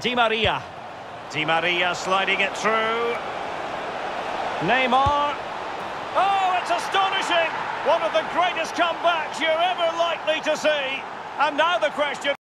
Di Maria. Di Maria sliding it through. Neymar. Oh, it's astonishing! One of the greatest comebacks you're ever likely to see. And now the question...